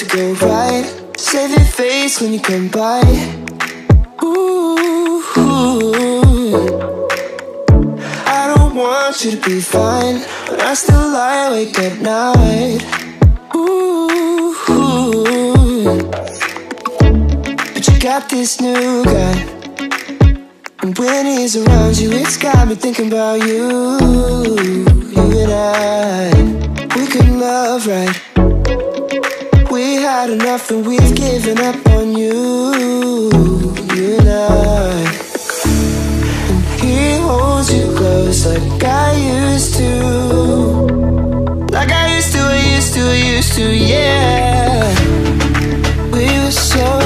to go right. Save your face when you come by. Ooh, I don't want you to be fine, but I still lie awake at night. Got this new guy. And when he's around you, it's got me thinking about you. You and I, we could love right. We had enough and we've given up on you. You and I. And he holds you close like I used to. Like I used to, I used to, I used to, yeah. We were so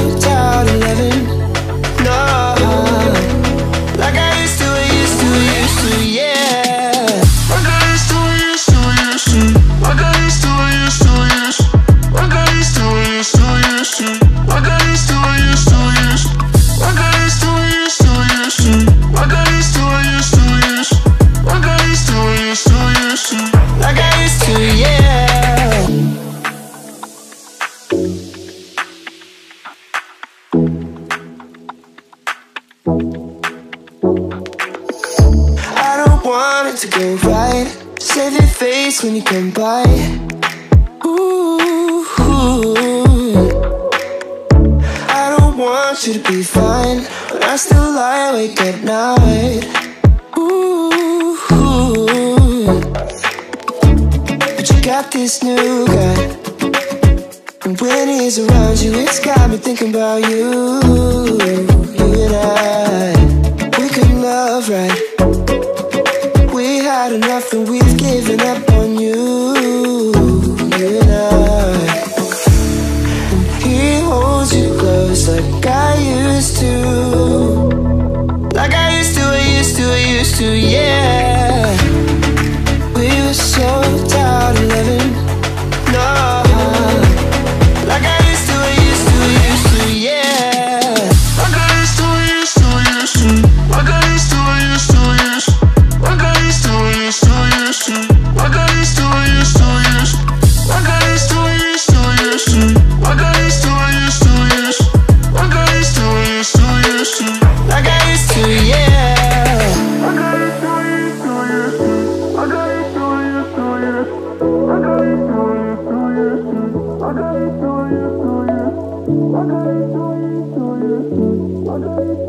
I don't want it to go right. Save your face when you come by. Ooh, I don't want you to be fine, but I still lie awake at night. Ooh, but you got this new guy. And when he's around you, it's got me thinking about you. You and I, had enough and we've given up on you. You and I. He holds you close like I used to. Like I used to, I used to, I used to, yeah. We were so I used to, I used to, I used to.